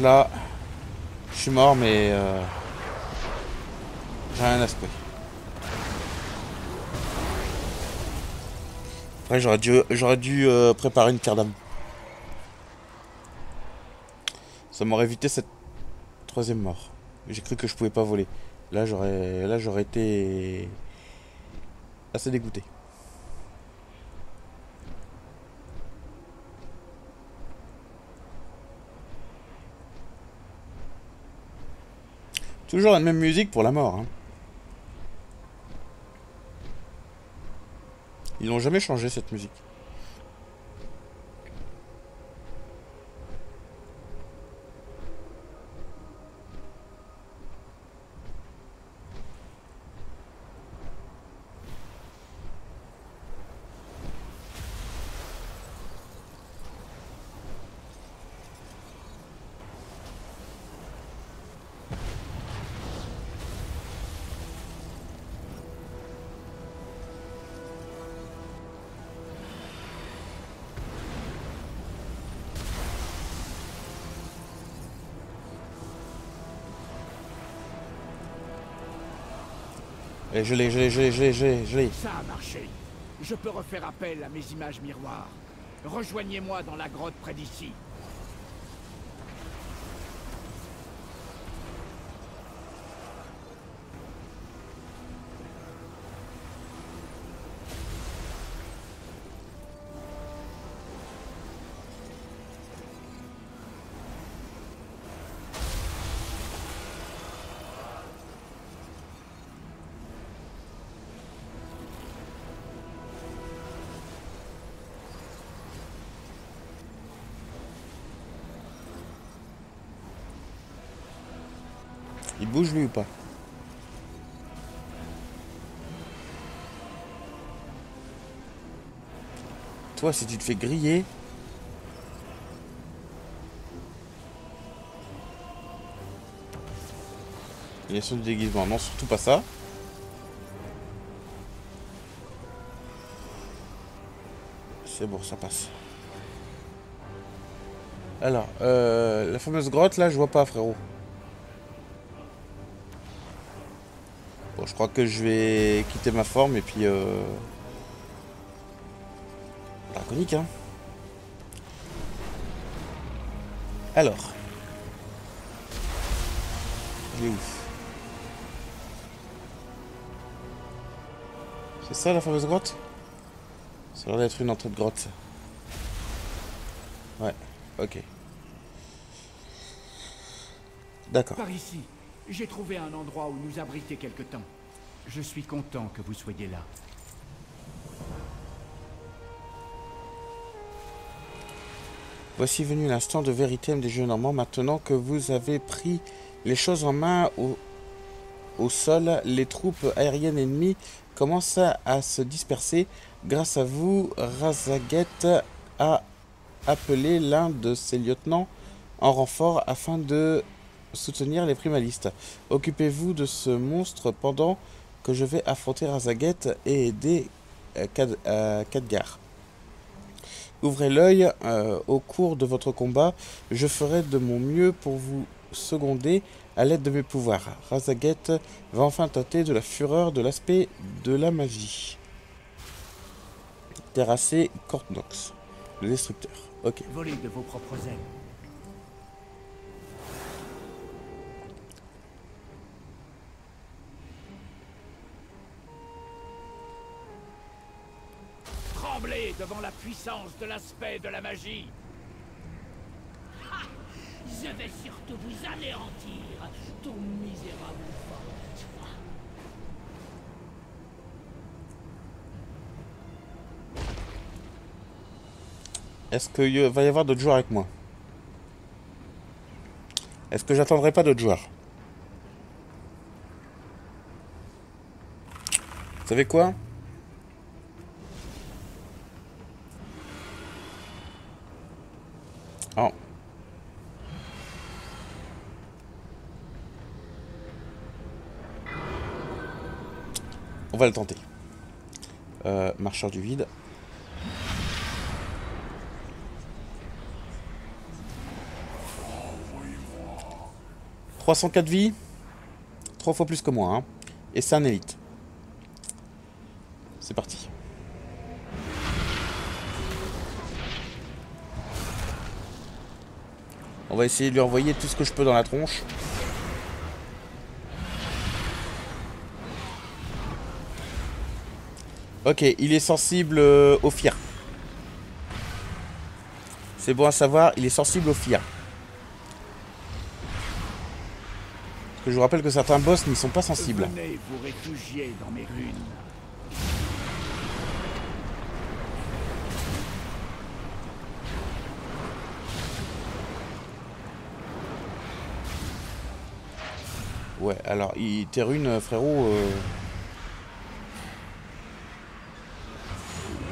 là. Je suis mort, mais... Euh, J'ai rien à secouer. Après, j'aurais dû, j'aurais dû euh, préparer une pierre d'âme. Ça m'aurait évité cette troisième mort. J'ai cru que je pouvais pas voler. Là, j'aurais, là, j'aurais été assez dégoûté. Toujours la même musique pour la mort. Hein. Ils n'ont jamais changé cette musique. Je l'ai, je l'ai, je l'ai, je l'ai. Ça a marché. Je peux refaire appel à mes images miroirs. Rejoignez-moi dans la grotte près d'ici. Il bouge lui ou pas Toi, si tu te fais griller... Il y a son déguisement. Non, surtout pas ça. C'est bon, ça passe. Alors, euh, la fameuse grotte, là, je vois pas, frérot. Crois que je vais quitter ma forme et puis... Euh... Draconique, hein. Alors. Il est où? C'est ça la fameuse grotte? Ça a l'air d'être une entrée de grotte, Ouais, ok. D'accord. Par ici, j'ai trouvé un endroit où nous abriter quelque temps. Je suis content que vous soyez là. Voici venu l'instant de vérité des jeux. Maintenant que vous avez pris les choses en main au, au sol, les troupes aériennes ennemies commencent à se disperser. Grâce à vous, Razaget a appelé l'un de ses lieutenants en renfort afin de soutenir les primalistes. Occupez-vous de ce monstre pendant je vais affronter Razaget et aider euh, euh, Khadgar. Ouvrez l'œil euh, au cours de votre combat. Je ferai de mon mieux pour vous seconder à l'aide de mes pouvoirs. Razaget va enfin tâter de la fureur de l'aspect de la magie. Terrasser Kortnox, le destructeur. Ok. Voler de vos propres ailes. Devant la puissance de l'aspect de la magie. Je vais surtout vous anéantir, ton misérable fort. Est-ce qu'il va y avoir d'autres joueurs avec moi? Est-ce que j'attendrai pas d'autres joueurs? Vous savez quoi? Oh. On va le tenter. Euh, marcheur du vide. 304 vies. Trois fois plus que moi. Hein. Et c'est un élite. C'est parti. On va essayer de lui envoyer tout ce que je peux dans la tronche. Ok, il est sensible euh, au fir. C'est bon à savoir, il est sensible au fir. Parce que je vous rappelle que certains boss n'y sont pas sensibles. Ouais, alors, il, tes runes, frérot... euh,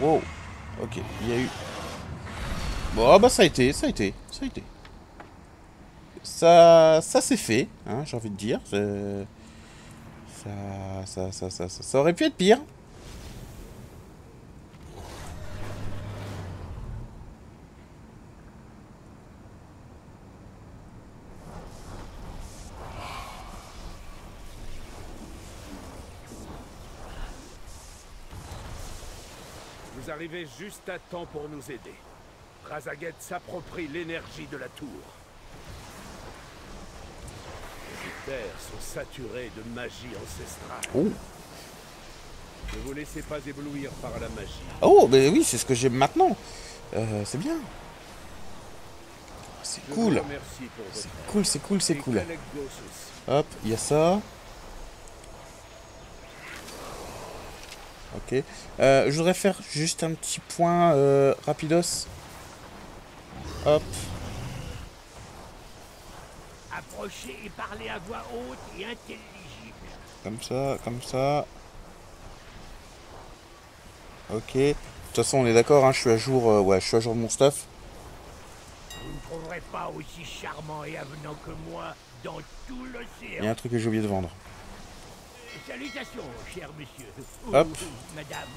Wow. Ok, il y a eu... Bon, ah bah ça a été, ça a été, ça a été. Ça, ça s'est fait, hein, j'ai envie de dire. C'est- Ça, ça, ça, ça, ça, ça aurait pu être pire. Vous arrivez juste à temps pour nous aider. Razaget s'approprie l'énergie de la tour. Les terres sont saturées de magie ancestrale. Oh, Ne vous laissez pas éblouir par la magie. oh mais oui, c'est ce que j'ai maintenant. Euh, c'est bien. C'est cool. C'est cool, c'est cool, c'est cool. Hop, il y a ça. Ok. Euh, je voudrais faire juste un petit point euh, rapidos. Hop. Approchez et parlez à voix haute et intelligible. Comme ça, comme ça. Ok. De toute façon, on est d'accord, hein, je suis à jour, euh, ouais, je suis à jour de mon stuff. Vous ne trouverez pas aussi charmant et avenant que moi dans tout Il y a l'océan. un truc que j'ai oublié de vendre. Salutations, cher monsieur. Hop. Ou madame.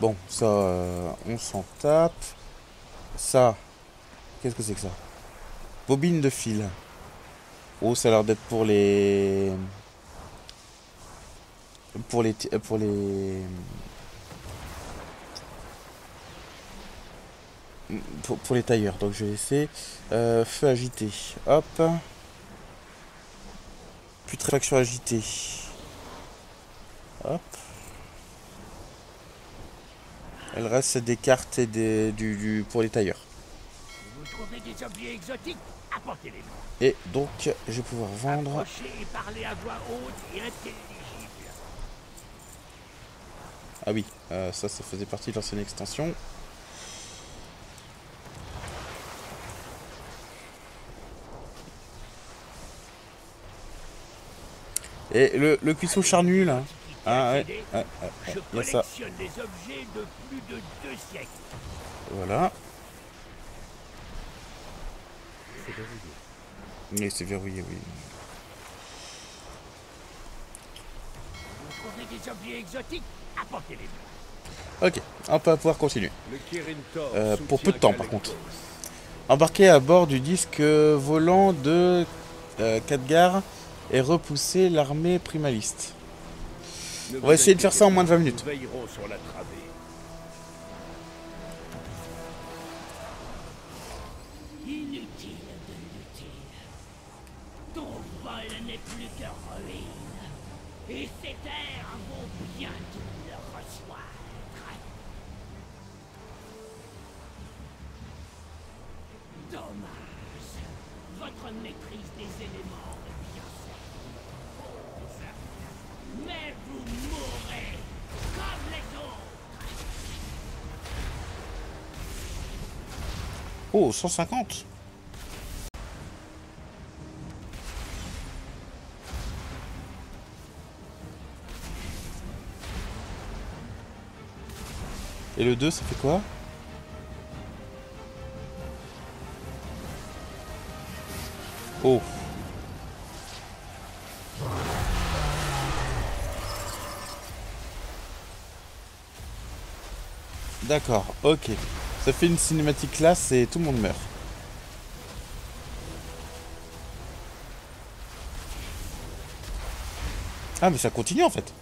Bon, ça, euh, on s'en tape. Ça, qu'est-ce que c'est que ça? Bobine de fil. Oh, ça a l'air d'être pour les... Pour les... euh, Pour les... Pour, pour les tailleurs, donc je vais laisser. Euh, feu agité. Hop. Putréfaction agitée. Hop. Elle reste des cartes et des, du, du- pour les tailleurs. Vous trouvez des objets exotiques? Apportez-les-moi. Et donc, je vais pouvoir vendre. Approchez et parlez à voix haute et intelligible. Ah oui, euh, ça, ça faisait partie de l'ancienne extension. Et le, le cuisseau charnu, là. Ah ouais, ouais, ouais, ouais, Je il y a ça. collectionne des objets de plus de deux siècles. Voilà. Oui, c'est verrouillé, oui. Vous trouvez des objets exotiques? Apportez-les-moi. Ok, on va pouvoir continuer. Euh, pour peu de temps, par contre. Embarqué à bord du disque volant de euh, Khadgar et repousser l'armée primaliste. On va essayer de faire ça en moins de 20 pas, minutes. Nous veillerons sur Oh, 150 Et le 2, ça fait quoi? Oh. D'accord, ok. Ça fait une cinématique classe et tout le monde meurt. Ah mais ça continue en fait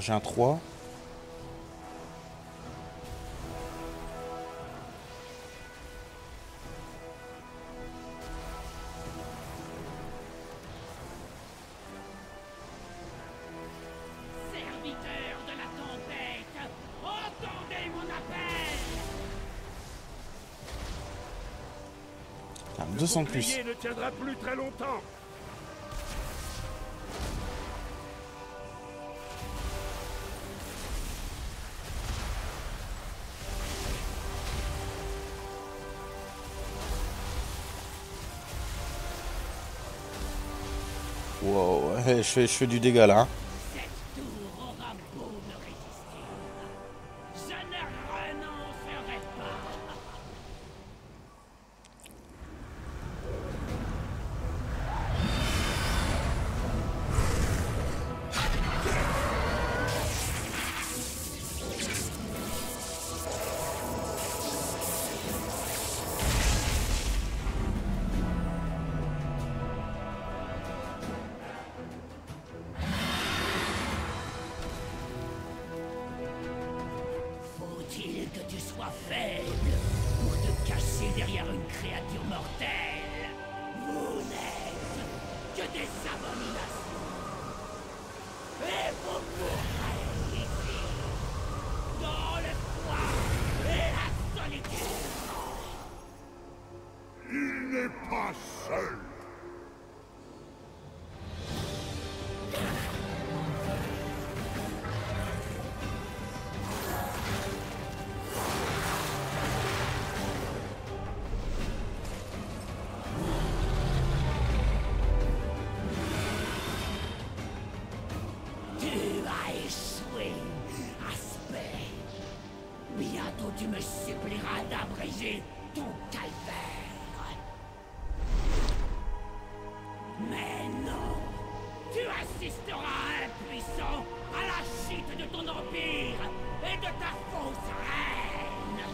j'ai un 3. Serviteur de la tempête, entendez mon appel 200 de plus. Ne tiendra plus très longtemps. Je fais du dégât là. hein. Bientôt tu me supplieras d'abréger ton calvaire. Mais non, tu assisteras impuissant à la chute de ton empire et de ta fausse reine.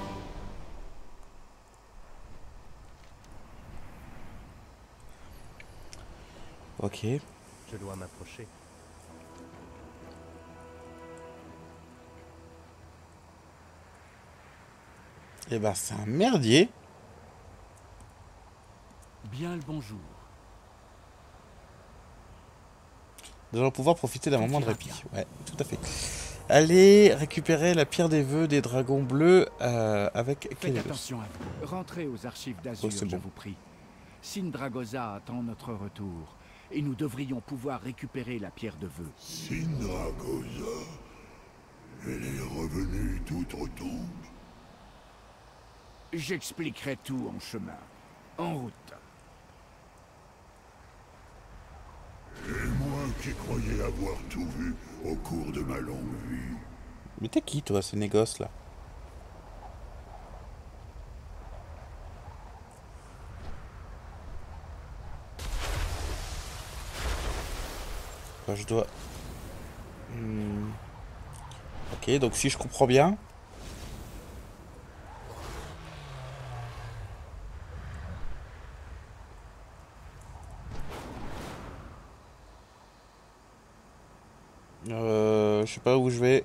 Ok. Je dois m'approcher. Et ben c'est un merdier. Bien le bonjour. Nous allons pouvoir profiter d'un moment de répit. Ouais, tout à fait. Allez récupérer la pierre des vœux des dragons bleus euh, avec Faites attention à vous. Rentrez aux archives d'Azur, Oh, je vous prie. Sindragosa attend notre retour. Et nous devrions pouvoir récupérer la pierre de vœux. Sindragosa. Elle est revenue toute retombe. J'expliquerai tout en chemin. En route. Et moi qui croyais avoir tout vu au cours de ma longue vie. Mais t'es qui toi, ces négoces là? Quoi, je dois... Hmm. Ok, donc si je comprends bien... Euh, je sais pas où je vais.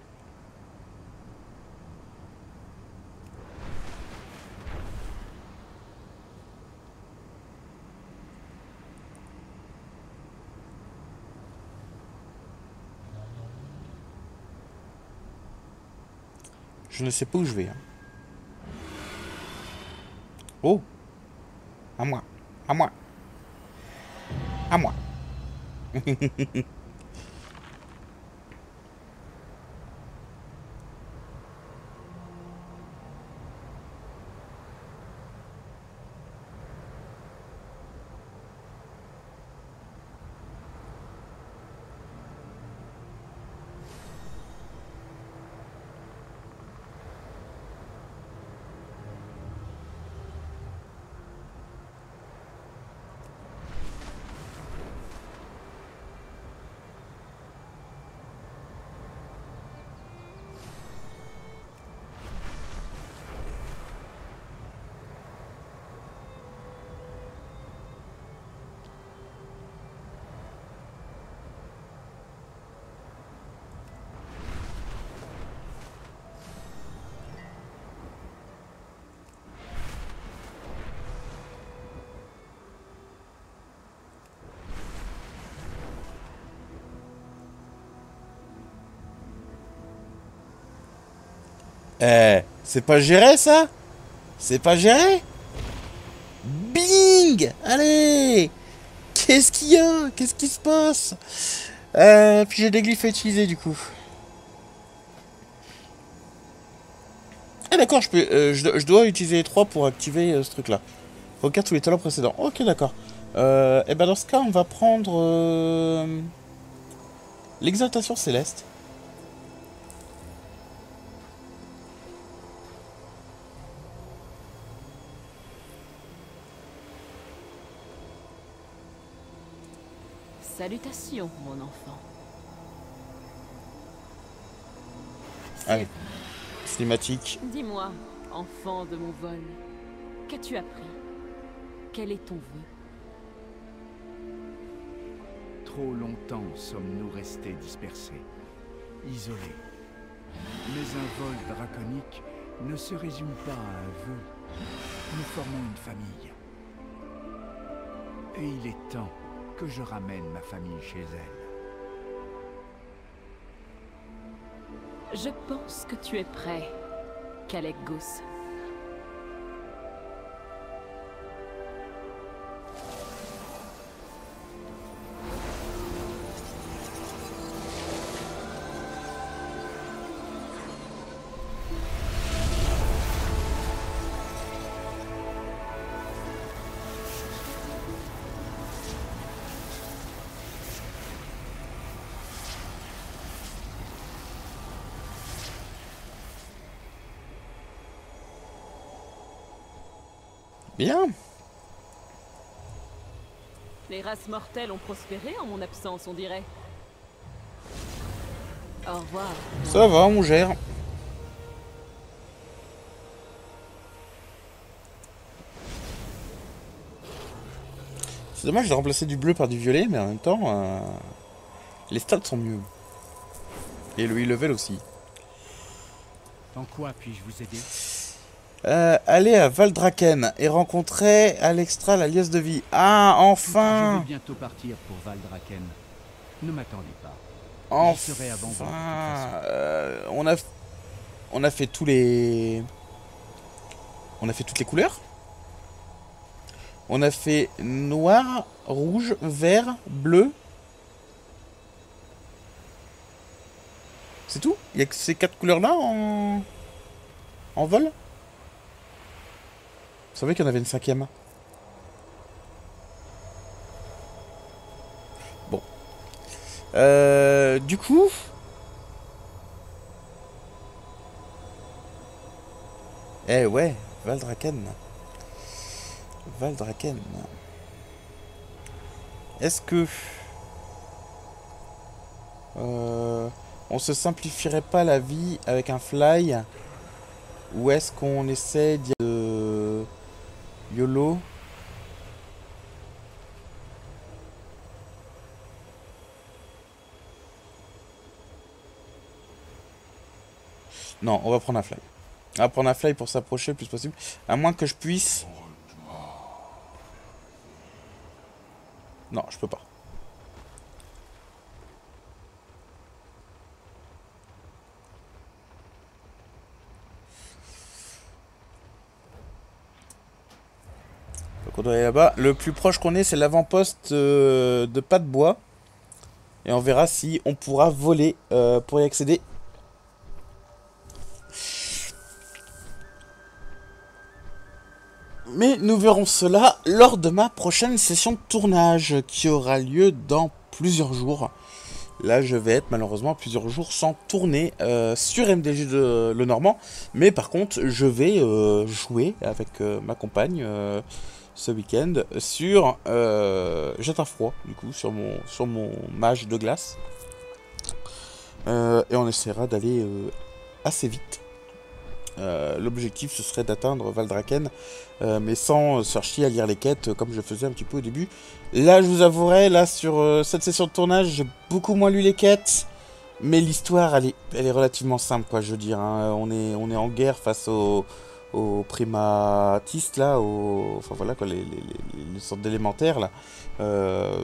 Je ne sais pas où je vais. hein. Oh À moi À moi À moi Eh, c'est pas géré ça? C'est pas géré? Bing Allez Qu'est-ce qu'il y a? Qu'est-ce qui se passe? Euh, Puis j'ai des glyphes à utiliser du coup. Ah d'accord, je, peux, euh, je, dois utiliser les 3 pour activer euh, ce truc-là. Regarde tous les talents précédents. Ok, d'accord. Et ben dans ce cas, on va prendre l'exaltation céleste. Salutations, mon enfant. Allez. Cinématique. Dis-moi, enfant de mon vol, qu'as-tu appris? Quel est ton vœu? Trop longtemps sommes-nous restés dispersés, isolés. Mais un vol draconique ne se résume pas à un vœu. Nous formons une famille. Et il est temps que je ramène ma famille chez elle. Je pense que tu es prêt, Kalek. Bien. Les races mortelles ont prospéré en mon absence, on dirait. Au revoir. Ça va, on gère. C'est dommage de remplacer du bleu par du violet, mais en même temps, euh, les stats sont mieux. Et le level aussi. En quoi puis-je vous aider? Euh, aller à Valdraken et rencontrer Alextra, la liesse de vie. Ah, Je enfin vais bientôt partir pour Valdraken. Ne m'attendez pas. Enfin avant vous. Euh, on, a, on a fait tous les... On a fait toutes les couleurs On a fait noir, rouge, vert, bleu. C'est tout? Il y a que ces quatre couleurs-là en... en vol? Vous savez qu'il y en avait une cinquième Bon. Euh, du coup... Eh ouais, Valdraken. Valdraken. Est-ce que... euh, on se simplifierait pas la vie avec un fly? Ou est-ce qu'on essaie de... YOLO Non, on va prendre un fly. On va prendre un fly pour s'approcher le plus possible. À moins que je puisse... Non, je peux pas. Doit aller là-bas. Le plus proche qu'on ait, c'est l'avant-poste euh, de pas de bois. Et on verra si on pourra voler euh, pour y accéder. Mais nous verrons cela lors de ma prochaine session de tournage qui aura lieu dans plusieurs jours. Là, je vais être malheureusement plusieurs jours sans tourner euh, sur MDG de Le Normand. Mais par contre, je vais jouer avec ma compagne ce week-end sur euh, un froid, du coup, sur mon, sur mon mage de glace. Euh, et on essaiera d'aller euh, assez vite. Euh, L'objectif, ce serait d'atteindre Valdraken, mais sans se à lire les quêtes, comme je faisais un petit peu au début. Là, je vous avouerai, là, sur cette session de tournage, j'ai beaucoup moins lu les quêtes. Mais l'histoire, elle est, elle est relativement simple, quoi, je veux dire. hein. On, est, on est en guerre face aux, aux primatistes, là, aux, enfin voilà, quoi, les, les, les- sortes d'élémentaires, là. Euh,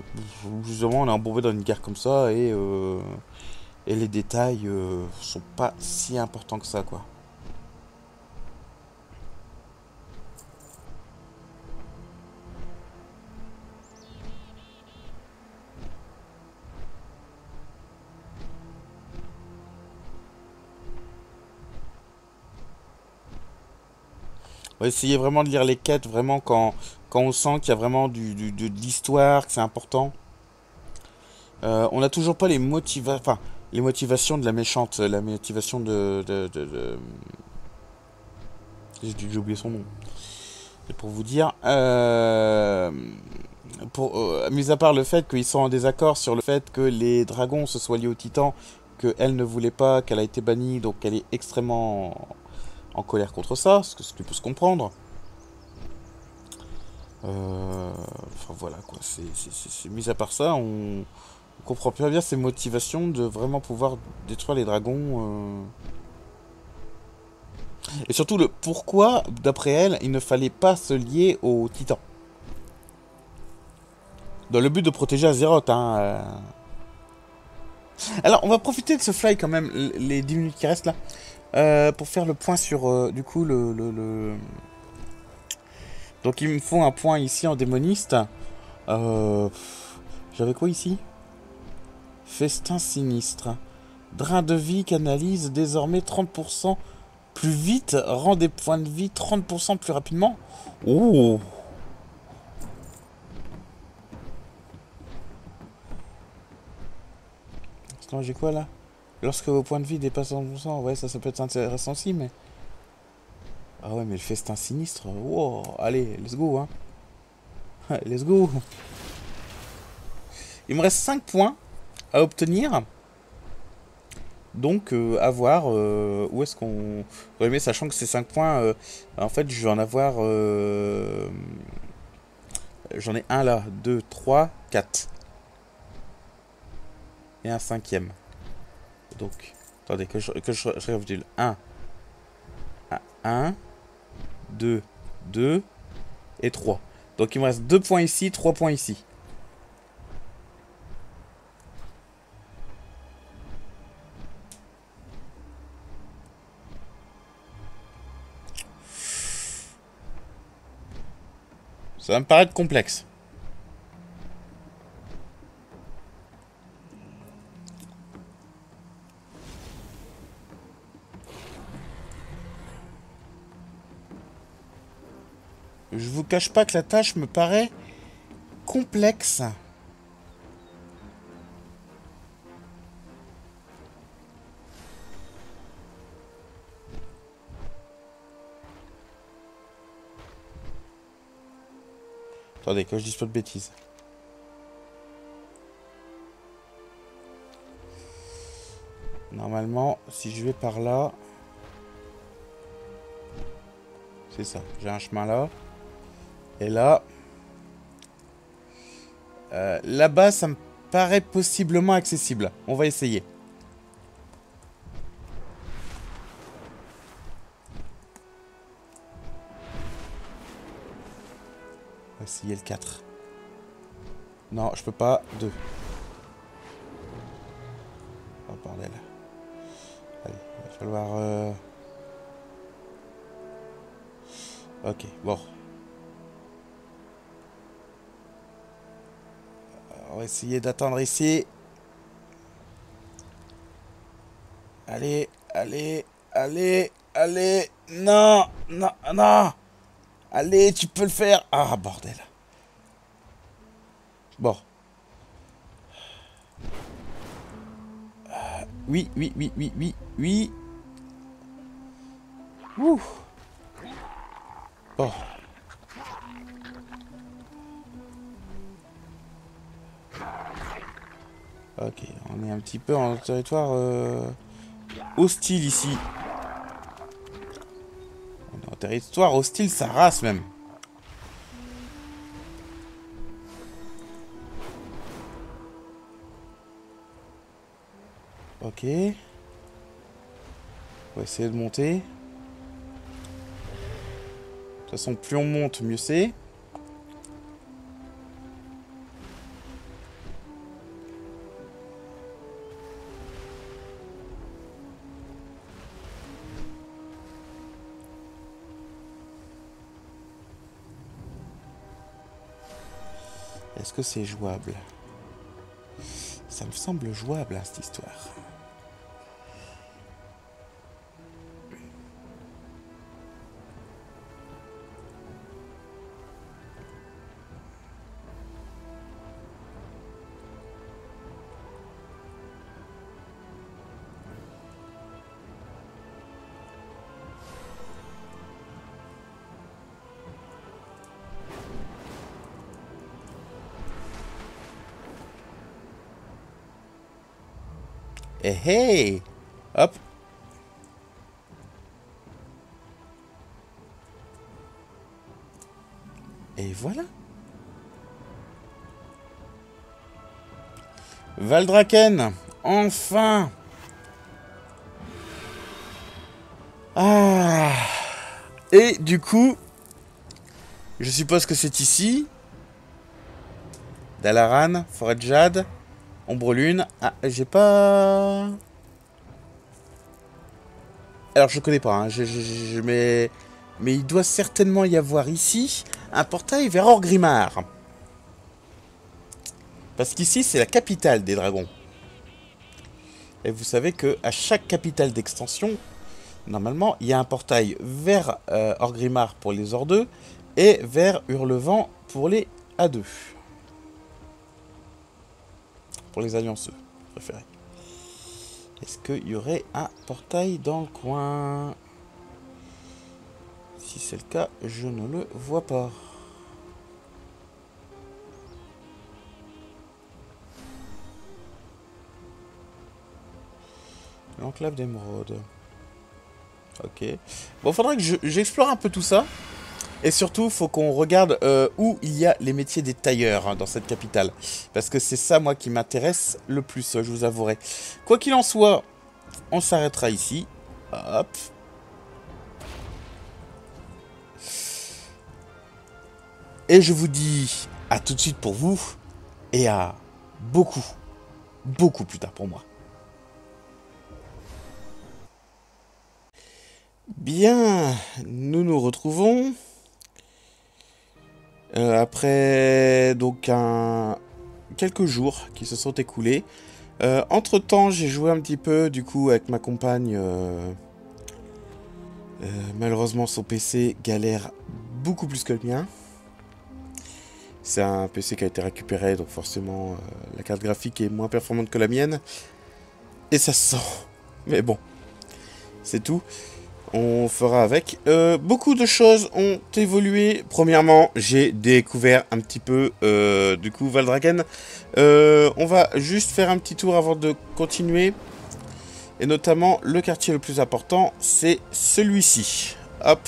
justement, on est embourbé dans une guerre comme ça, et, euh, et les détails euh, sont pas si importants que ça, quoi. Essayer vraiment de lire les quêtes, vraiment quand, quand on sent qu'il y a vraiment du, de, l'histoire, que c'est important. Euh, on n'a toujours pas les motivations, enfin, les motivations de la méchante, la motivation de... de, de- de- J'ai oublié son nom. C'est pour vous dire. Euh, pour, euh, mis à part le fait qu'ils sont en désaccord sur le fait que les dragons se soient liés aux titans, qu'elle ne voulait pas, qu'elle a été bannie, donc elle est extrêmement en colère contre ça, ce, que- qui peut se comprendre. Euh, Enfin voilà quoi, c'est mis à part ça, on, comprend bien bien ses motivations de vraiment pouvoir détruire les dragons. euh. Et surtout le pourquoi, d'après elle, il ne fallait pas se lier aux titans. Dans le but de protéger Azeroth, hein. euh. Alors, on va profiter de ce fly quand même, les 10 minutes qui restent là, euh, pour faire le point sur, euh, du coup, le, le, Donc, il me faut un point ici en démoniste. Euh, J'avais quoi ici? Festin sinistre. Drain de vie canalise désormais 30% plus vite, rend des points de vie 30% plus rapidement. Oh j'ai quoi là? Lorsque vos points de vie dépassent 30%, ouais, ça, ça peut être intéressant aussi, mais. Ah ouais, mais le festin sinistre, wow, allez, let's go, hein. let's go. Il me reste 5 points à obtenir. Donc, euh, à voir euh, où est-ce qu'on. Ouais, mais sachant que ces 5 points, euh, en fait, je vais en avoir. J'en ai un là, 2, 3, 4. Et un cinquième. Donc, attendez, que je, que je, je récapitule. 1, 1, 2, 2 et 3. Donc, il me reste 2 points ici, 3 points ici. Ça va me paraître complexe. Je vous cache pas que la tâche me paraît complexe. Attendez, que je dise pas de bêtises. Normalement, si je vais par là... C'est ça, j'ai un chemin là. Et là... Euh, Là-bas, ça me paraît possiblement accessible. On va essayer. On va essayer le 4. Non, je peux pas. 2. Oh bordel. Allez, il va falloir... euh, Ok, bon. On va essayer d'attendre ici. Allez, allez, allez, allez. Non, non, non. Allez, tu peux le faire. Ah, bordel. Bon. Euh, oui, oui, oui, oui, oui, oui. Ouh. Bon. Ok, on est un petit peu en territoire euh, hostile ici. On est en territoire hostile, sa race même. Ok. On va essayer de monter. De toute façon, plus on monte, mieux c'est. C'est jouable Ça me semble jouable, hein, cette histoire. Eh hey Hop. Et voilà. Valdraken, enfin Ah Et du coup, je suppose que c'est ici. Dalaran, Forêt de Jade, Ombre Lune. Ah, j'ai pas... Alors, je connais pas, hein. mais... il doit certainement y avoir ici un portail vers Orgrimmar. Parce qu'ici, c'est la capitale des dragons. Et vous savez que à chaque capitale d'extension, normalement, il y a un portail vers euh, Orgrimmar pour les Ordeux et vers Hurlevent pour les A2. Pour les allianceux, préférés. Est-ce qu'il y aurait un portail dans le coin? Si c'est le cas, je ne le vois pas. L'enclave d'émeraude. Ok. Bon, faudra que je- j'explore un peu tout ça. Et surtout, faut qu'on regarde euh, où il y a les métiers des tailleurs hein, dans cette capitale. Parce que c'est ça, moi, qui m'intéresse le plus, je vous avouerai. Quoi qu'il en soit, on s'arrêtera ici. Hop. Et je vous dis à tout de suite pour vous. Et à beaucoup, beaucoup plus tard pour moi. Bien, nous nous retrouvons euh, après donc quelques jours qui se sont écoulés. entre temps, j'ai joué un petit peu du coup avec ma compagne. euh, euh, malheureusement, son PC galère beaucoup plus que le mien. C'est un PC qui a été récupéré, donc forcément euh, la carte graphique est moins performante que la mienne. Et ça se sent. Mais bon, c'est tout. On fera avec. Euh, beaucoup de choses ont évolué. Premièrement, j'ai découvert un petit peu euh, du coup Valdraken. Euh, on va juste faire un petit tour avant de continuer. Et notamment, le quartier le plus important, c'est celui-ci. Hop.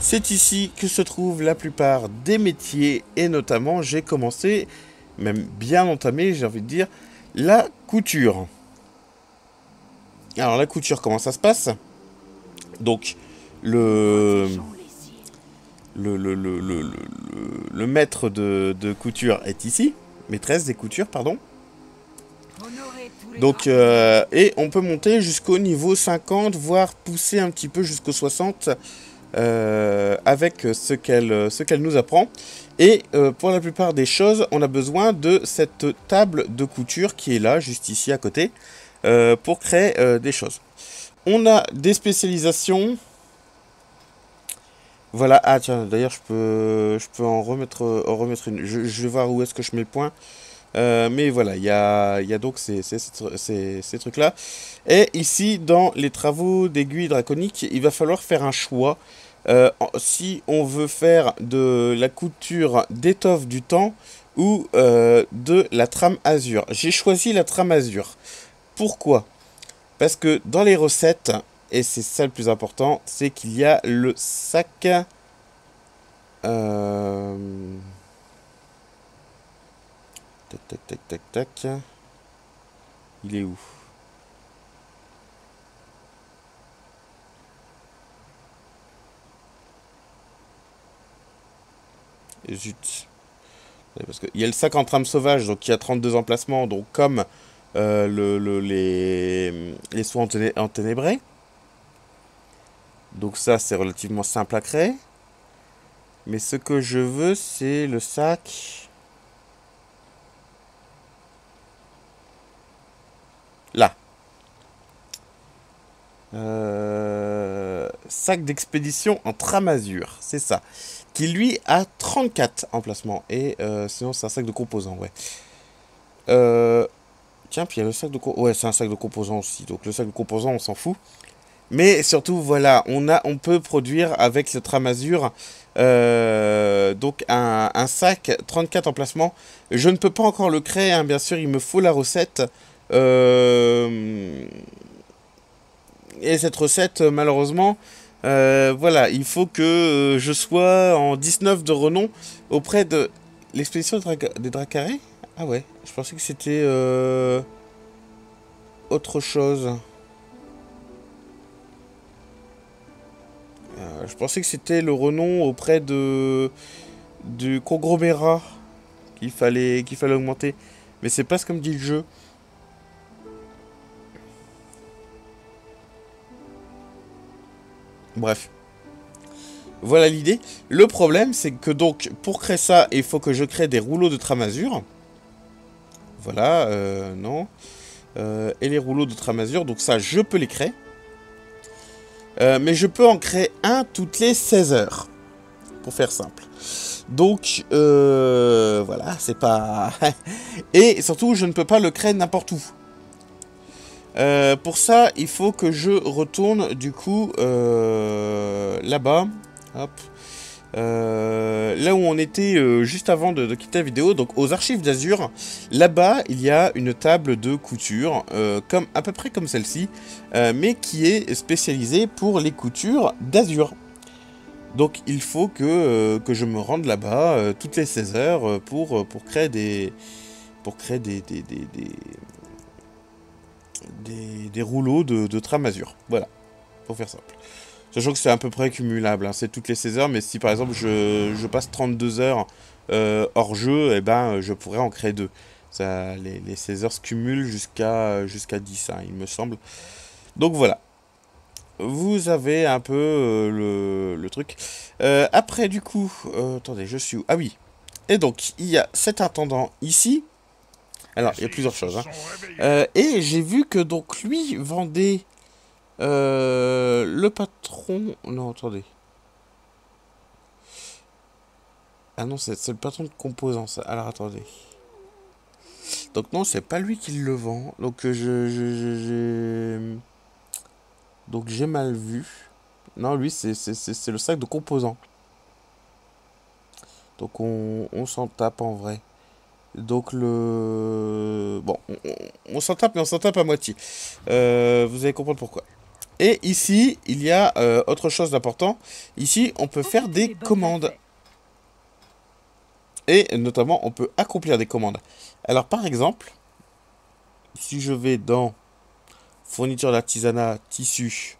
C'est ici que se trouvent la plupart des métiers. Et notamment, j'ai commencé, même bien entamé, j'ai envie de dire, la couture. Alors, la couture, comment ça se passe? Donc, le, maître de, couture est ici. Maîtresse des coutures, pardon. Donc, euh, et on peut monter jusqu'au niveau 50, voire pousser un petit peu jusqu'au 60 euh, avec ce qu'elle nous apprend. Et euh, pour la plupart des choses, on a besoin de cette table de couture qui est là, juste ici à côté, pour créer des choses. On a des spécialisations. Voilà, ah tiens, d'ailleurs je peux, en remettre, une. Je, vais voir où est-ce que je mets le point. Euh, mais voilà, il y a, donc ces, ces, trucs-là. Et ici, dans les travaux d'aiguille draconique, il va falloir faire un choix. Euh, si on veut faire de la couture d'étoffe du temps ou euh, de la trame azur. J'ai choisi la trame azur. Pourquoi? Parce que dans les recettes, et c'est ça le plus important, c'est qu'il y a le sac... Euh... Tac, tac, tac, tac, tac. Il est où? Zut. Parce qu'il y a le sac en trame sauvage, donc il y a 32 emplacements, donc comme euh, le, le- les, les soins enténé- enténébrés. Donc ça, c'est relativement simple à créer. Mais ce que je veux, c'est le sac... Là. Euh, sac d'expédition en tramazur, c'est ça. Qui lui a 34 emplacements. Et euh, sinon, c'est un sac de composants, ouais. Euh, tiens, puis il y a le sac de composants. Ouais, c'est un sac de composants aussi. Donc le sac de composants, on s'en fout. Mais surtout, voilà, on, a, on peut produire avec le tramazur euh, donc un, sac 34 emplacements. Je ne peux pas encore le créer, hein, bien sûr, il me faut la recette Euh, et cette recette, malheureusement, euh, voilà, il faut que je sois en 19 de renom auprès de l'expédition des, Dra des Dracarys? Ah ouais, je pensais que c'était euh, autre chose. Euh, je pensais que c'était le renom auprès de du conglomérat qu'il fallait qu'il fallait augmenter, mais c'est pas ce que me dit le jeu. Bref. Voilà l'idée. Le problème, c'est que donc, pour créer ça, il faut que je crée des rouleaux de tramasure. Voilà, euh, non. Euh, et les rouleaux de tramasure, donc ça, je peux les créer. Euh, mais je peux en créer un toutes les 16 heures. Pour faire simple. Donc, voilà, c'est pas... et surtout, je ne peux pas le créer n'importe où. Pour ça, il faut que je retourne du coup là-bas. Hop. Euh, là où on était euh, juste avant de, quitter la vidéo, donc aux archives d'Azur, là-bas il y a une table de couture, euh, comme, à peu près comme celle-ci, mais qui est spécialisée pour les coutures d'Azur. Donc il faut que, que je me rende là-bas toutes les 16 heures pour, pour créer des. pour créer des, des, des, des- des rouleaux de, de trame Azur. Voilà, pour faire simple. Sachant que c'est à peu près cumulable, hein, c'est toutes les 16 heures, mais si par exemple je, passe 32 heures euh, hors jeu, eh ben, je pourrais en créer deux. Ça, les, les 16 heures se cumulent jusqu'à jusqu'à 10, hein, il me semble. Donc voilà. Vous avez un peu euh, le, le truc. Euh, après, du coup, euh, attendez, je suis où? Ah oui. Et donc, il y a cet intendant ici. Alors, il y a plusieurs choses. hein. Euh, et j'ai vu que donc lui vendait euh, le patron. Non, attendez. Ah non, c'est le patron de composants. ça. Alors attendez. Donc non, c'est pas lui qui le vend. Donc euh, je, donc j'ai mal vu. Non, lui c'est le sac de composants. Donc on, s'en tape en vrai. Donc le... Bon, on, on- on s'en tape, mais on s'en tape à moitié. Euh, vous allez comprendre pourquoi. Et ici, il y a euh, autre chose d'important. Ici, on peut faire des commandes. Et notamment, on peut accomplir des commandes. Alors, par exemple, si je vais dans fourniture d'artisanat, tissu,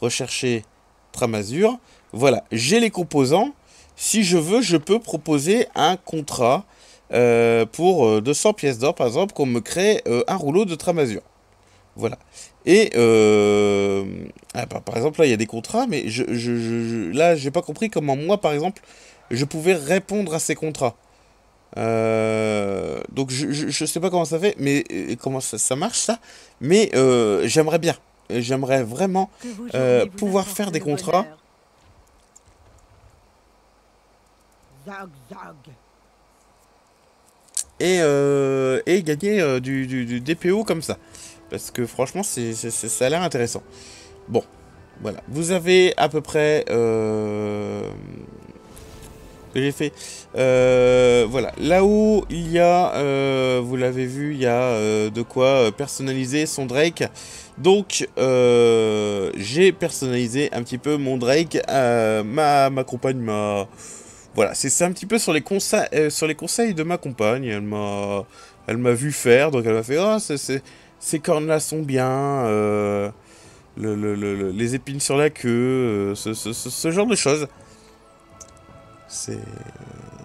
rechercher Tramazur, voilà, j'ai les composants. Si je veux, je peux proposer un contrat euh, pour euh, 200 pièces d'or, par exemple, qu'on me crée euh, un rouleau de Tramazur. Voilà. Et euh, ah, bah, par exemple, là, il y a des contrats, mais je, je, je, là, j'ai pas compris comment moi, par exemple, je pouvais répondre à ces contrats. Euh, donc, je, je, je sais pas comment ça fait, mais euh, comment ça, ça marche ça. Mais euh, j'aimerais bien, j'aimerais vraiment Euh, pouvoir faire des contrats. bonheur. Zog, zog. et, euh, et gagner euh, du, du, du DPO comme ça. Parce que franchement, c'est, ça a l'air intéressant. Bon, voilà. Vous avez à peu près... Euh, j'ai fait. Euh, voilà. Là où il y a, euh, vous l'avez vu, il y a euh, de quoi personnaliser son Drake. Donc, j'ai personnalisé un petit peu mon Drake. Ma, ma compagne m'a... Voilà, c'est un petit peu sur les, conseils sur les conseils de ma compagne. Elle m'a vu faire, donc elle m'a fait Oh, c'est- ces cornes-là sont bien. euh, le, le- le- le- les épines sur la queue, euh, ce, genre de choses. Euh,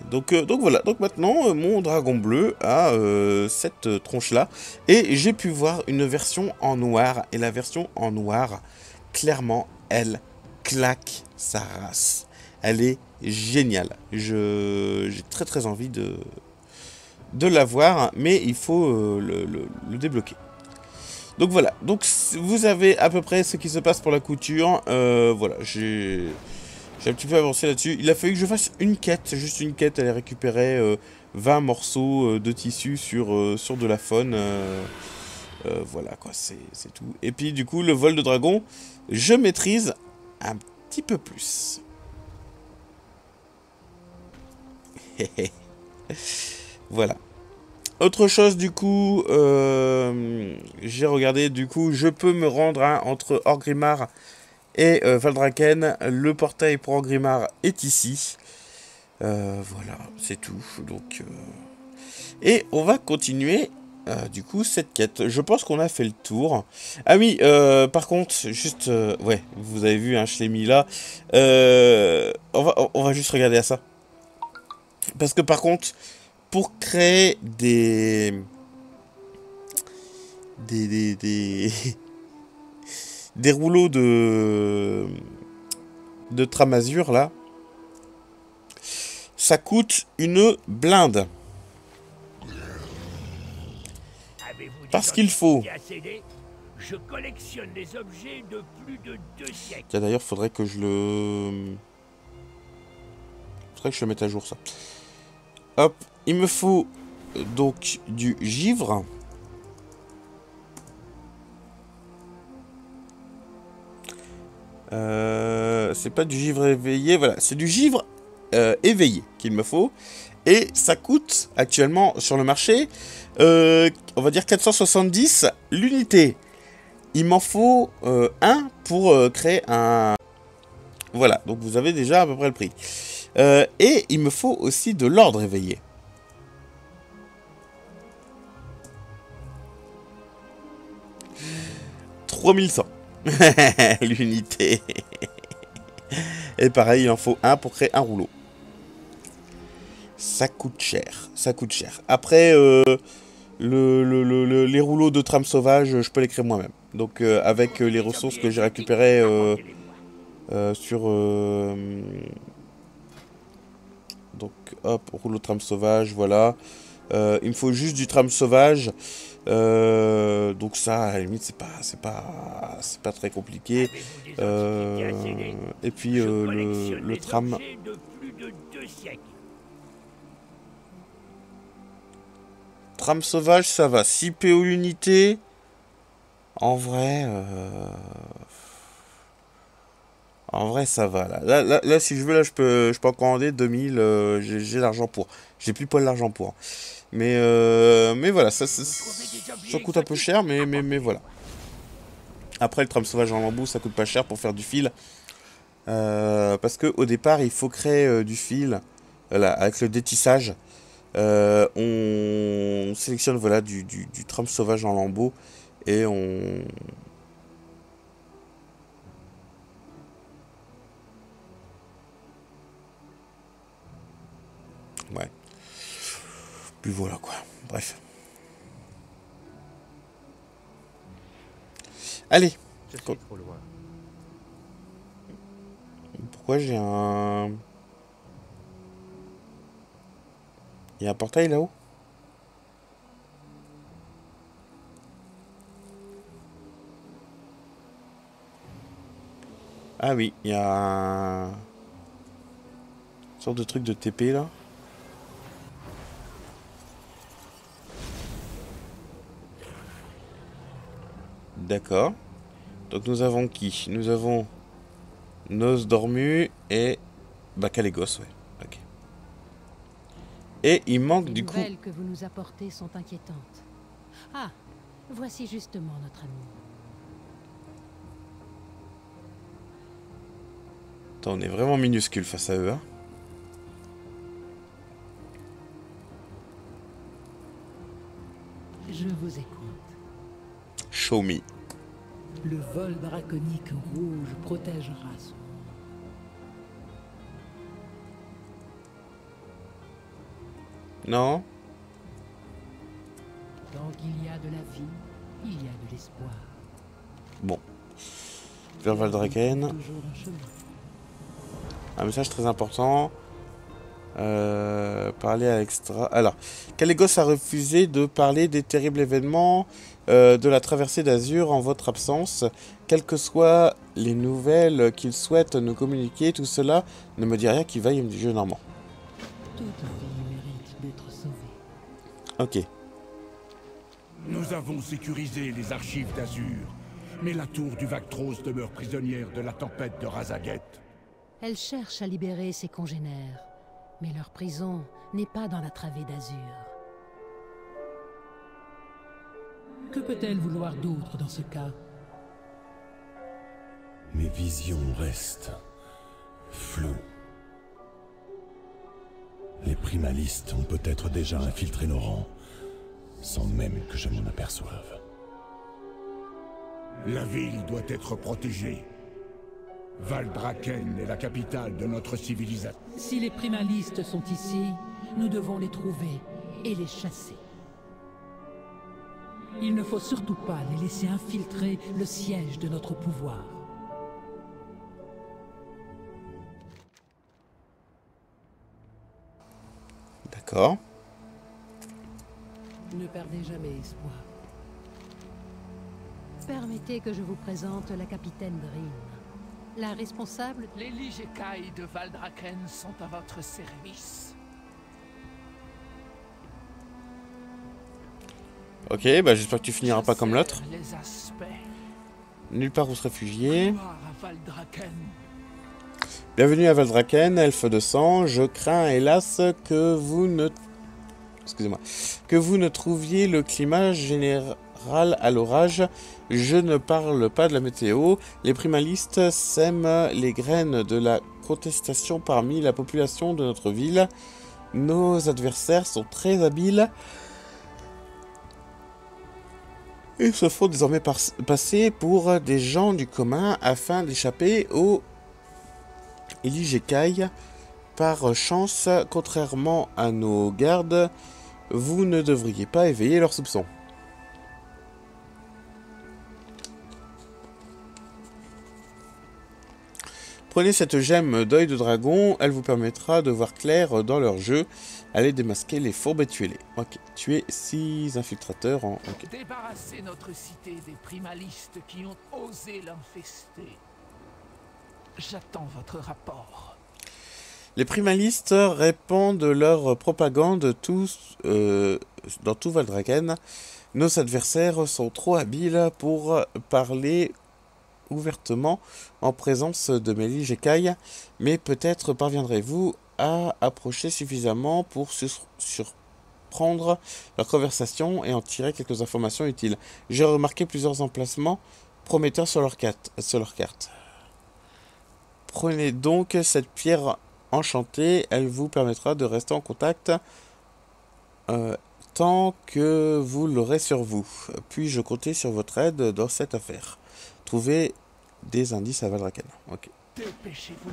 donc voilà, donc maintenant mon dragon bleu a cette tronche-là. Et j'ai pu voir une version en noir. Et la version en noir, clairement, elle claque sa race. Elle est géniale. J'ai très très envie de, de l'avoir, mais il faut le débloquer. Donc voilà, donc vous avez à peu près ce qui se passe pour la couture. Euh, voilà, j'ai un petit peu avancé là-dessus. Il a fallu que je fasse une quête, juste une quête, aller récupérer euh, 20 morceaux euh, de tissu sur, sur de la faune. voilà quoi, c'est tout. Et puis du coup, le vol de dragon, je maîtrise un petit peu plus. voilà. Autre chose, du coup, euh, j'ai regardé, du coup, je peux me rendre hein, entre Orgrimmar et euh, Valdraken. Le portail pour Orgrimmar est ici. Euh, voilà, c'est tout. Donc, Et on va continuer, du coup, cette quête. Je pense qu'on a fait le tour. Ah oui, par contre, juste... ouais, vous avez vu, hein, je l'ai mis là. On va juste regarder à ça. Parce que par contre, pour créer des... Des... Des... Des, des rouleaux de... De tramazure, là. Ça coûte une blinde. Parce qu'il il faut. Je collectionne les objets de plus de deux siècles. Tiens, d'ailleurs, faudrait que je le... Faudrait que je le mette à jour, ça. Hop, il me faut euh, donc du givre. Euh, c'est pas du givre éveillé, voilà, c'est du givre euh, éveillé qu'il me faut. Et ça coûte actuellement sur le marché, on va dire 470 l'unité. Il m'en faut un pour créer un... Voilà, donc vous avez déjà à peu près le prix. Et il me faut aussi de l'ordre éveillé. « 3100 l'unité. Et pareil, il en faut un pour créer un rouleau. Ça coûte cher, ça coûte cher. Après, euh, le, le- le- le- les rouleaux de trame sauvage, je peux les créer moi-même. Donc euh, avec euh, les ressources que j'ai récupérées sur... donc hop, rouleau de trame sauvage, voilà. Il me faut juste du trame sauvage. Euh, donc ça, à la limite, c'est pas, c'est pas, c'est pas très compliqué. Des Euh, et puis euh, le, tram, tram sauvage, ça va. 6 PO l'unité. En vrai, en vrai, ça va. Là. Là, là, là, si je veux, là, je peux, je peux en commander 2000. euh, j'ai j'ai l'argent pour. J'ai plus pas l'argent pour. Mais, euh, mais voilà, ça, ça, ça coûte un peu cher, mais, voilà. Après, le tram sauvage en bambou, ça coûte pas cher pour faire du fil. Euh, parce que au départ, il faut créer euh, du fil. Voilà, avec le détissage. On sélectionne voilà, du, du, du tram sauvage en lambeaux. Et on... Ouais. Puis voilà quoi. Bref. Allez. Trop loin. Pourquoi j'ai un... Il y a un portail là-haut? Ah oui, il y a un... une sorte de truc de TP là. D'accord. Donc nous avons qui? Nous avons Nos Dormu et Bacalégos, ouais. Ok. Et il manque Les du coup. nouvelles que vous nous apportez sont inquiétantes. Ah, voici justement notre ami. Attends, on est vraiment minuscule face à eux, hein. Je vous écoute. Show me. Le vol draconique rouge protégera son... Non Tant qu'il y a de la vie, il y a de l'espoir. Bon. Vers Valdraken. Un message très important. Euh, parler à l'extra. Alors, Calégos a refusé de parler des terribles événements euh, de la traversée d'Azur en votre absence. Quelles que soient les nouvelles qu'il souhaite nous communiquer, tout cela ne me dit rien qui vaille du jeu normand. Toute vie mérite d'être sauvée. Ok. Nous avons sécurisé les archives d'Azur, mais la tour du Vactros demeure prisonnière de la tempête de Razaget. Elle cherche à libérer ses congénères, mais leur prison n'est pas dans la travée d'Azur. Que peut-elle vouloir d'autre dans ce cas? Mes visions restent floues. Les primalistes ont peut-être déjà infiltré nos rangs, sans même que je m'en aperçoive. La ville doit être protégée. Valdraken est la capitale de notre civilisation. Si les primalistes sont ici, nous devons les trouver et les chasser. Il ne faut surtout pas les laisser infiltrer le siège de notre pouvoir. D'accord. Ne perdez jamais espoir. Permettez que je vous présente la capitaine Drin. La responsable... Les Ligekai de Valdraken sont à votre service. Ok, bah j'espère que tu finiras pas comme l'autre. Nulle part où se réfugier. Gloire à Valdraken. Bienvenue à Valdraken, elfe de sang. Je crains hélas que vous ne... Excusez-moi. Que vous ne trouviez le climat général à l'orage. Je ne parle pas de la météo. Les primalistes sèment les graines de la contestation parmi la population de notre ville. Nos adversaires sont très habiles et se font désormais passer pour des gens du commun afin d'échapper aux Iligekai. Par chance, contrairement à nos gardes, vous ne devriez pas éveiller leurs soupçons. Prenez cette gemme d'œil de dragon, elle vous permettra de voir clair dans leur jeu. Allez démasquer les fourbes et tuez-les. Ok, tuez 6 infiltrateurs en... Ok. Débarrasser notre cité des primalistes qui ont osé l'infester. J'attends votre rapport. Les primalistes répandent leur propagande tous, euh, dans tout Valdraken. Nos adversaires sont trop habiles pour parler ouvertement en présence de Mélie Jekai, mais peut-être parviendrez-vous à approcher suffisamment pour sur- surprendre leur conversation et en tirer quelques informations utiles. J'ai remarqué plusieurs emplacements prometteurs sur leur carte. Sur leur carte. Prenez donc cette pierre enchantée, elle vous permettra de rester en contact euh, tant que vous l'aurez sur vous. Puis-je compter sur votre aide dans cette affaire? Trouvez des indices à Valdraken. Ok. Dépêchez-vous.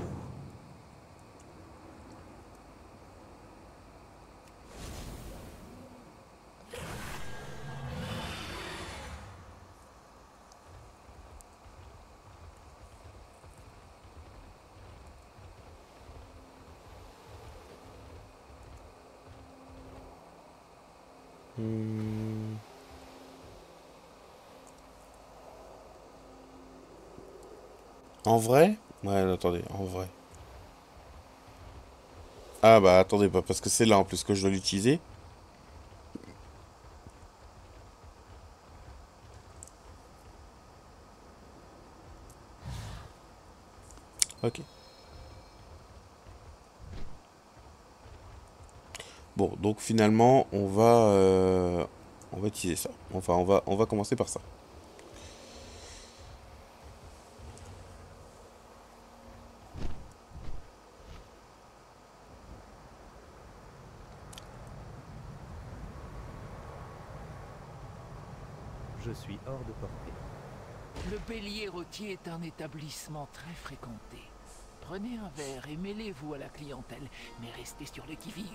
Hmm. En vrai? Ouais, attendez, en vrai. Ah bah attendez pas, parce que c'est là en plus que je dois l'utiliser. Ok. Bon, donc finalement, on va, euh, on va utiliser ça. Enfin, on va, on va commencer par ça. Je suis hors de portée. Le rôtier est un établissement très fréquenté. Prenez un verre et mêlez-vous à la clientèle, mais restez sur le qui-vive.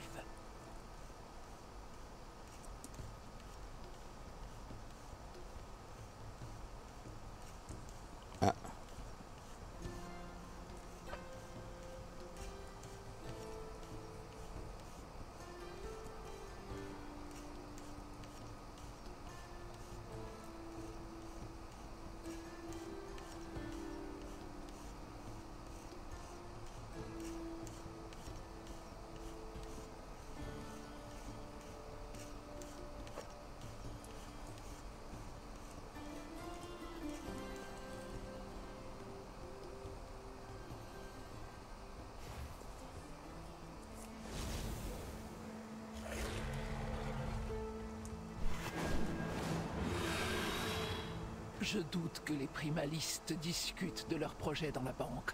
Je doute que les primalistes discutent de leurs projets dans la banque,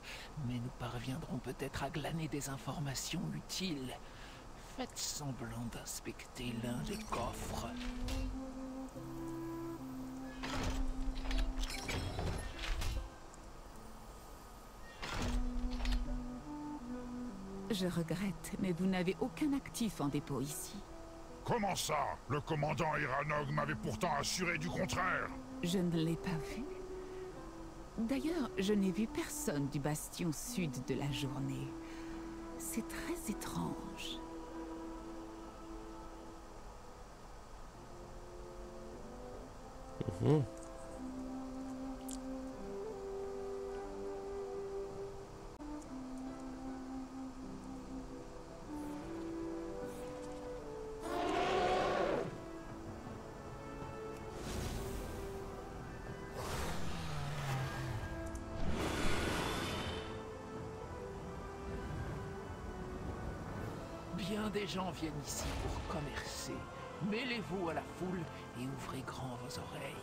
mais nous parviendrons peut-être à glaner des informations utiles. Faites semblant d'inspecter l'un des coffres. Je regrette, mais vous n'avez aucun actif en dépôt ici. Comment ça? Le commandant Iranog m'avait pourtant assuré du contraire. Je ne l'ai pas vu. D'ailleurs, je n'ai vu personne du bastion sud de la journée. C'est très étrange. Mhm. Des gens viennent ici pour commercer. Mêlez-vous à la foule et ouvrez grand vos oreilles.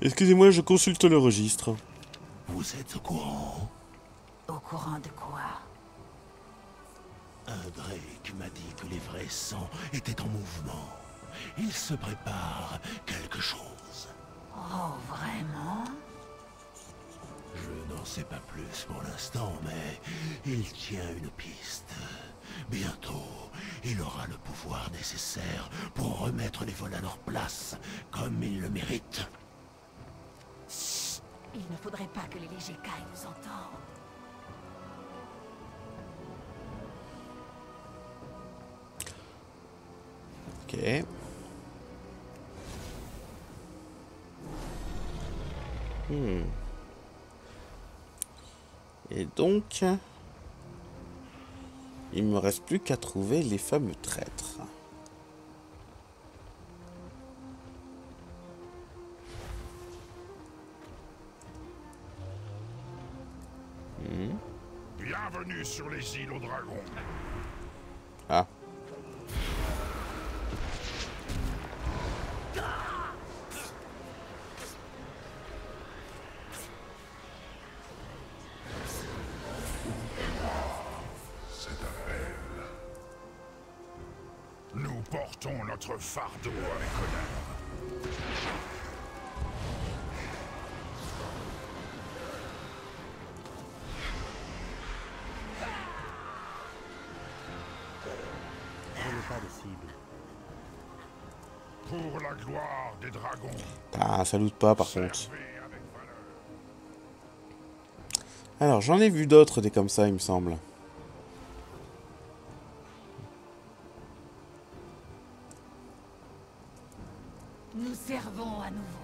Excusez-moi, je consulte le registre. Vous êtes au courant? Au courant de quoi? Un Drake m'a dit que les vrais sangs étaient en mouvement. Il se prépare quelque chose. Oh, vraiment? Je n'en sais pas plus pour l'instant, mais il tient une piste. Bientôt, il aura le pouvoir nécessaire pour remettre les vols à leur place, comme ils le méritent. Il ne faudrait pas que les légers cailles nous entendent. Ok. Hmm. Et donc, il me reste plus qu'à trouver les fameux traîtres. Hmm. Bienvenue sur les îles aux dragons. Ah. Fardeau avec honneur. Pour la gloire des dragons. Ah, ça loot pas par contre. Alors, j'en ai vu d'autres des comme ça, il me semble. Nous servons à nouveau.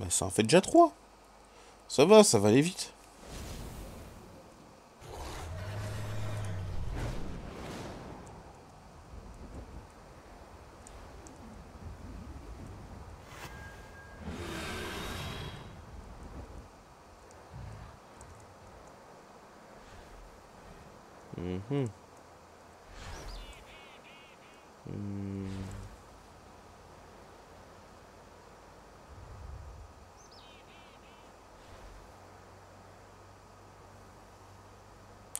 Bah, ça en fait déjà trois. Ça va, ça va aller vite. Mhm. Hmm.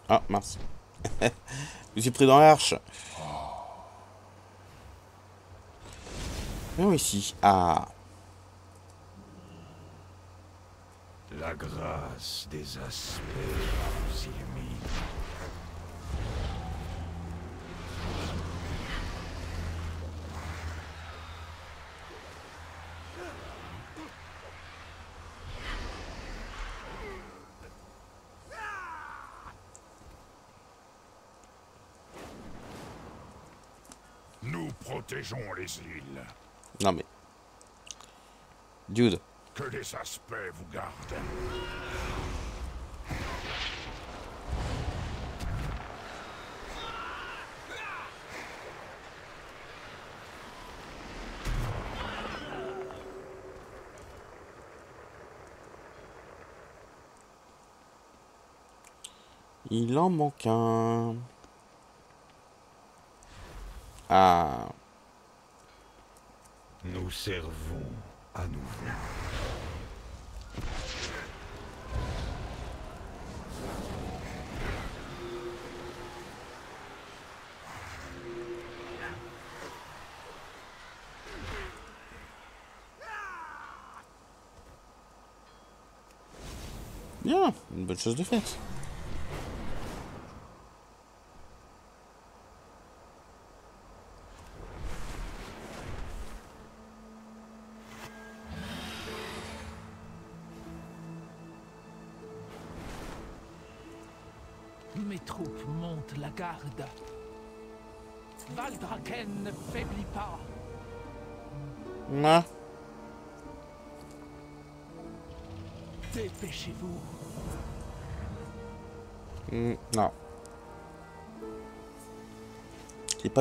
Ah, mince. Je me suis pris dans l'arche. Non, ici. Ah. La grâce des aspects vous illumine. Nous protégeons les îles. Non, mais... Dude. Que les aspects vous gardent. Il en manque un. Ah. Nous servons à nouveau. Bien, une bonne chose de faite.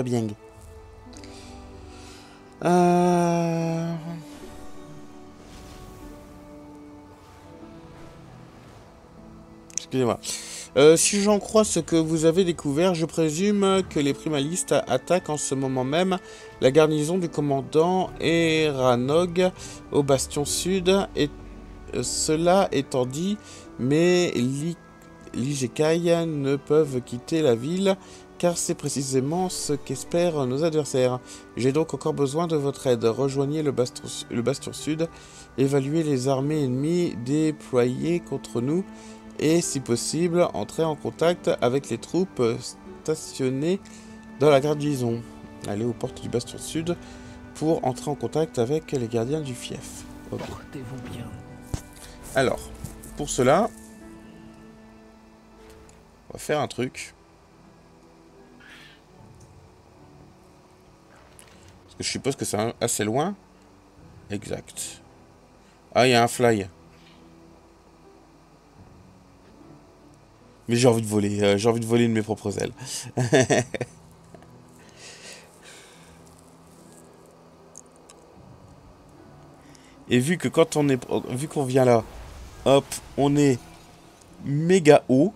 Bien. Euh... Excusez-moi. Euh, si j'en crois ce que vous avez découvert, je présume que les primalistes attaquent en ce moment même la garnison du commandant Eranog au bastion sud. Et euh, cela étant dit, mais Li- l'Ijekai ne peuvent quitter la ville car c'est précisément ce qu'espèrent nos adversaires. J'ai donc encore besoin de votre aide. Rejoignez le bastion, le sud, évaluez les armées ennemies déployées contre nous et, si possible, entrez en contact avec les troupes stationnées dans la garnison. Allez aux portes du bastion sud pour entrer en contact avec les gardiens du fief. Ok. Portez-vous bien. Alors, pour cela, on va faire un truc. Parce que je suppose que c'est assez loin. Exact. Ah, il y a un fly. Mais j'ai envie de voler. euh, j'ai envie de voler de mes propres ailes. Et vu que quand on est, vu qu'on vient là, hop, on est méga haut.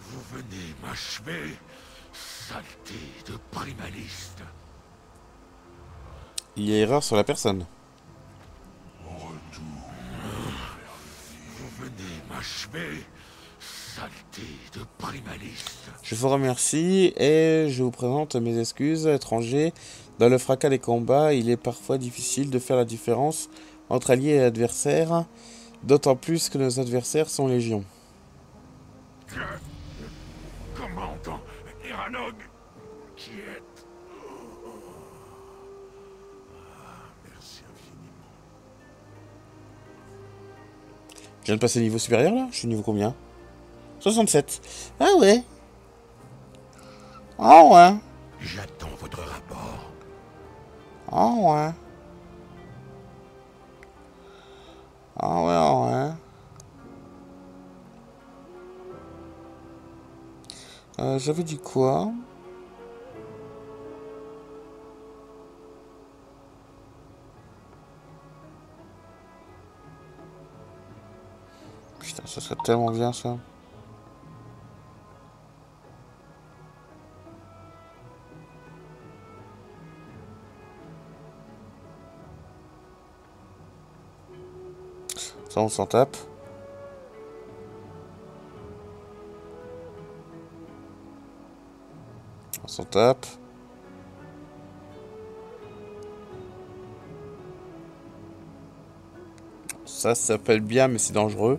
Vous venez m'achever, saleté de primaliste. Il y a erreur sur la personne. Vous venez m'achever, saleté de primaliste. Je vous remercie et je vous présente mes excuses, étrangers. Dans le fracas des combats, il est parfois difficile de faire la différence entre alliés et adversaires, d'autant plus que nos adversaires sont légions. Je viens de passer niveau supérieur là Je suis niveau combien? 67. Ah ouais Ah ouais J'attends votre rapport. Ah ouais Ah ouais, ah ouais. Euh, J'avais dit quoi? Ça serait tellement bien ça. Ça, on s'en tape. On s'en tape. Ça s'appelle bien, mais c'est dangereux.